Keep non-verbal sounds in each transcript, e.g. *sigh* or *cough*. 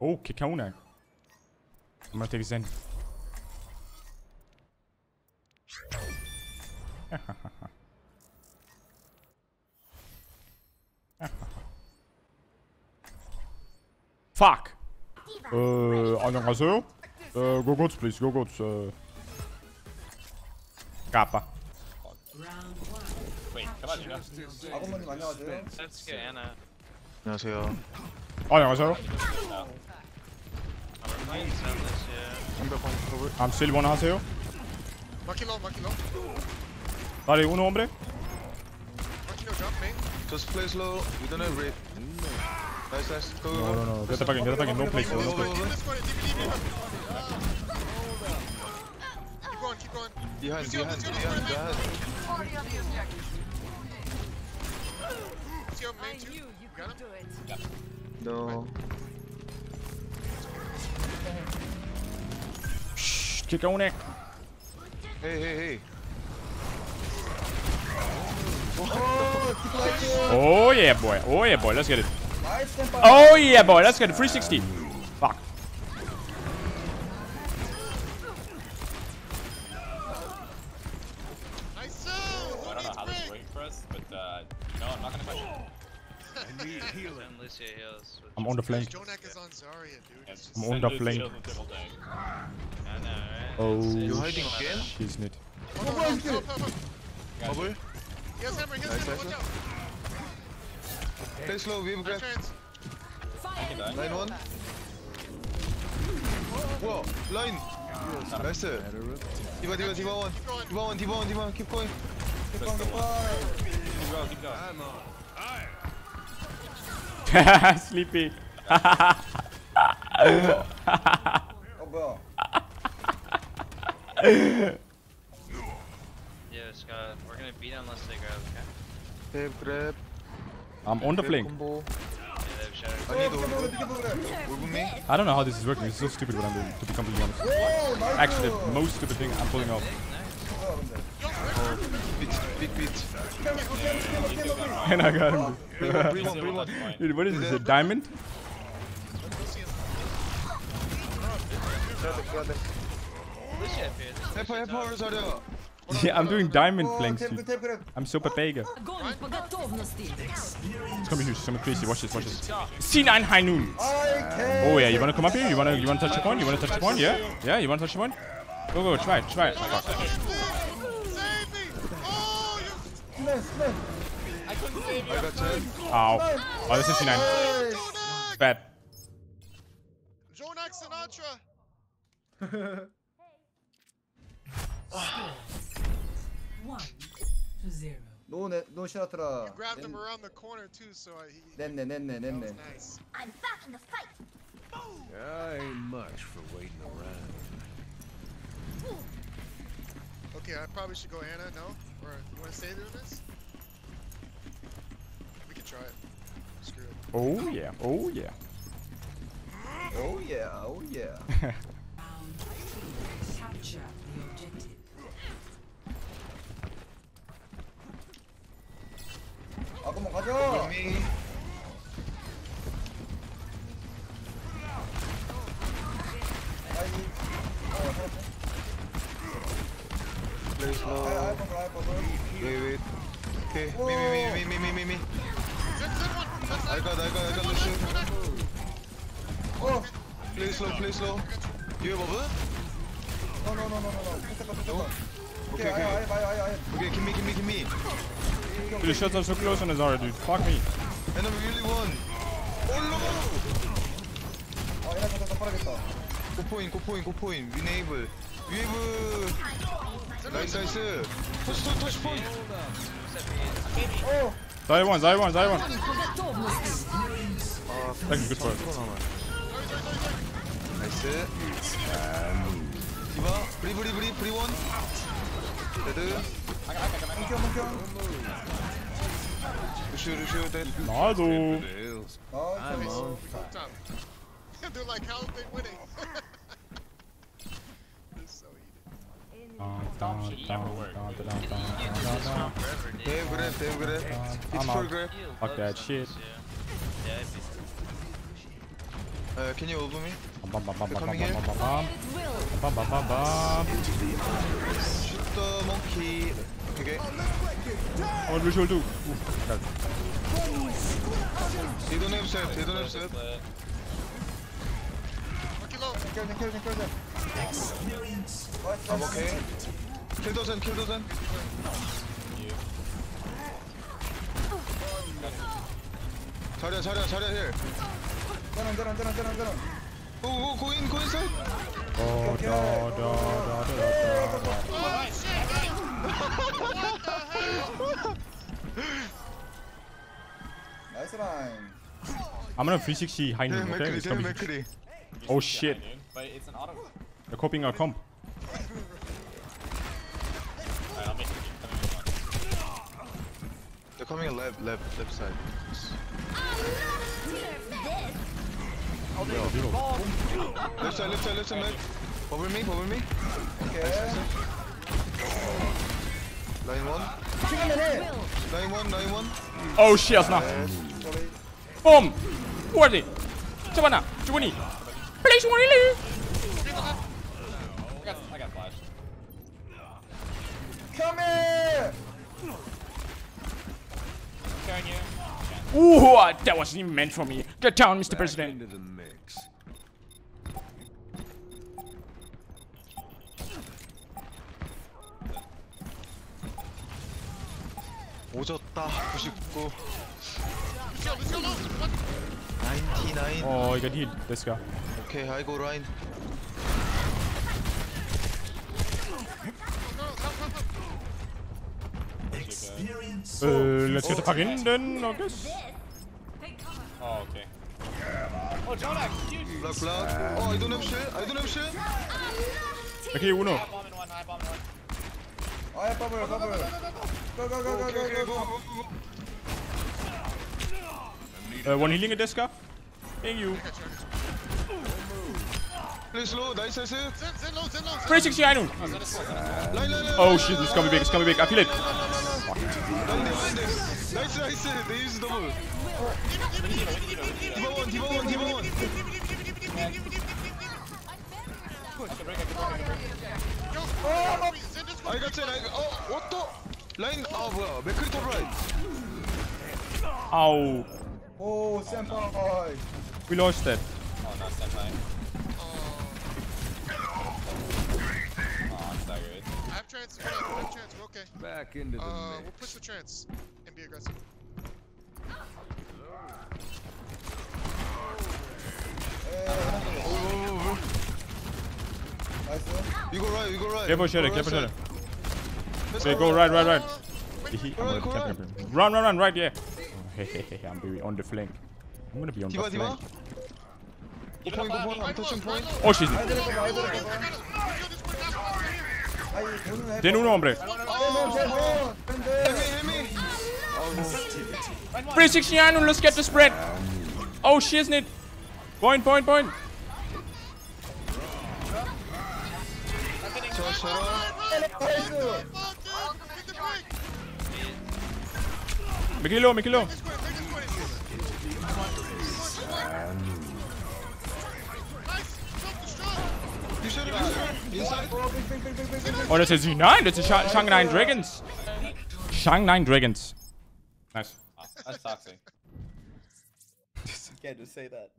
Oh, Kikauna. Não teve Zen. Fuck! Äh, 안녕하세요? Äh, go goods, please, go goods, äh. Kappa. Wait, 잠깐만요. 아버님 안녕하세요. 안녕하세요. 안녕하세요. 안녕하세요. I'm still one house here. Maki low, Maki low. Uno hombre. Maki low. Just play slow. We don't have red. No. Nice, nice. Go, go, go. No, no, no. Get attacking, get attacking. No play slow. Let's. Keep going, keep going. Behind, behind, behind, behind. The objective. See your main? No. Shh, kick on it. Hey, hey, hey. Oh, oh yeah, boy. Oh yeah, boy. Let's get it. Oh yeah, boy. Let's get it. 360. Fuck. I don't know how this is waiting for us, but uh, no, I'm not gonna. *laughs* healing. I'm on the flank. Jonak is on Zarya, dude. I'm on the flank. Oh, you hiding again? He's mid. Oh, no, oh, no, no, no, no. He has hammer, he has nice hammer, watch out! Stay slow, we have grab. Line 1. Whoa, line! Nice. D.Va, D.Va, D.Va 1. D.Va 1, D.Va 1, D.Va 1, keep going. Keep going, keep going. Keep going, keep going. I'm on. *laughs* Sleepy. yeah, Scott, uh, we're gonna beat unless they grab, okay? They've grab. I'm on the flank. I don't know how this is working. It's so stupid what I'm doing, to be completely honest. Actually, the most stupid thing I'm pulling off. Beat, beat. And I got him. *laughs* Dude, what is this? A diamond? Yeah, I'm doing diamond flanks. I'm super Pega. It's gonna Someone, huge, crazy. Watch this, watch this. C9 High Noon. Oh yeah, you wanna come up here? You wanna you wanna touch the point? You wanna touch the point? Yeah? Yeah, you wanna touch the point? Go go, try it, try it. Oh, left. I couldn't Oh, this 59. Nice. Bad. Jonak Sinatra. One to zero. No, no, no, Sinatra. You grabbed him around the corner too, so I. He, then, then, then, then, then. Nice. I'm back in the fight. Oh. I ain't much for waiting around. Okay, I probably should go Ana. No. Or you want to stay doing this? We can try it. Screw it. Oh yeah, oh yeah. Oh yeah oh yeah. *laughs* 오케이 미미미미미미미 I got I got I got Lucian 어 Play slow play slow You have over? No no no no no no 잠깐 잠깐 Okay okay 아예 아예 아예 아예 Okay give me give me give me Dude shut up so close on his R dude Fuck me And I'm really one 올라가 아 얘네 잠깐 빠르겠다 고포인 고포인 고포인 위네이블 위에브 나이스 나이스 터치 터치 포인 Zaj one, zaj one, zaj one. Thank you, good for it. 나이스. 디바, 브리 브리 브리 브리 원. 레드. 뭉켜 뭉켜. 루시오 루시오 데. 나도. 나이스. They're like, how are they winning? *laughs* They have grip, Fuck that shit. Uh, can you open me? Bam bam bam bam Shoot the monkey. Okay. On visual too. You don't have set. You don't have set. 땡겨 땡겨 땡겨 땡겨 I'm okay. Kill dozen, kill dozen. 자리야, 자리야, 자리야, 힐. 드론 드론 드론 드론 드론 오, 오, 고인, 고인 살. 나이스 라인 I'm gonna 360 behind him, okay? He's coming. 맥크리, 맥크리. Oh shit. Behind, but it's an auto. They're copying our comp. Right, They're coming left, left, left side. Oh, no, left side, left side, left side, left. Over me, over me. Okay. Nine one. Line one, line one. Oh shit, I was not. Boom! 40! 1 1 20! Please, leave? I got, Come here! Ooh, ah, that wasn't even meant for me. Get down, Mr. Back President. Into the mix. Oh, 99 got 99 어 이거 got healed. Let's go. Okay, I go Ryan. Uh, let's get the fuck in then, I guess. Oh, okay. Oh, Jonak, huge. Black black. Oh, I don't have shit. I don't have shit. Okay, Uno. High bomb in one, high bomb in one. Oh, yeah, bubble, bubble. Go, go, go, go, go, go, go, go. go, go. Uh, one healing at Deska. Thank you. Please slow. Nice, nice. Line, Zen, Zen low, Zen low, Zen 360 I know. line, line. Oh shit, it's coming big, it's coming big. I feel it. Line there, line there. Nice, nice. They use double. Diva one, Diva one, Diva one. Oh, Zen just go. I got 10. I got. Oh, what the? Line. 아 뭐야? 맥크리 탑 라인. Ow. Oh, senpai. We lost that. Oh, not senpai. Trance, we're good, I have trance, we're okay. Back into the Uh, we'll push the trance and be aggressive. Nice. You go right. You go right. Careful, Go Sherry, right careful, Sherry. side. Let's Okay, go right. right, right, right. He- Go right, go I'm right. gonna- Run, run, run, right, yeah. Oh, hey, hey, hey, I'm be on the flank. I'm gonna be on the flank. Go point, go point. I'm touching point. Oh shit. I did it, I did it. Kill this quick, that's what's here. I don't have. Then uno, hombre. Demon, demon. Demon. Hit me, hit me. 360 I know, let's get the spread. Oh shit, isn't it? Point, point, point. 저저 Oh, big, big, big, big, big, big. Oh, that's a Z9. That's a Sha Shanghai Dragons. Shanghai Dragons. Nice. That's toxic. Can't just say that.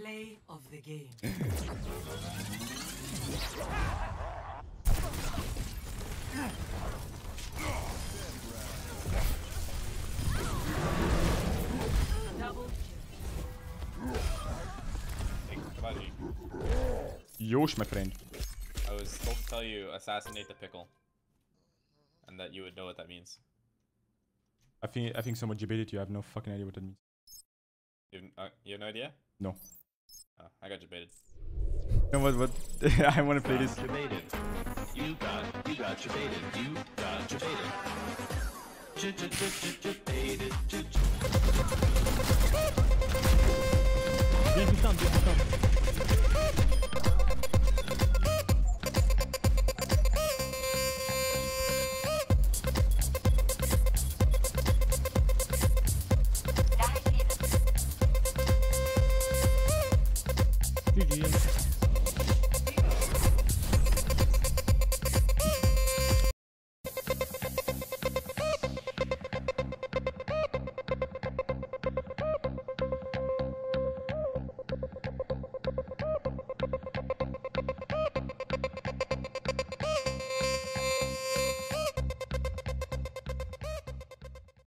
Play of the game. *laughs* My friend. I was told to tell you, assassinate the pickle. And that you would know what that means. I think I think someone debated you. I have no fucking idea what that means. You have, uh, you have no idea? No. Oh, I got debated. No, what? What? *laughs* I want to play this. Debated. You got. You got debated. You got debated.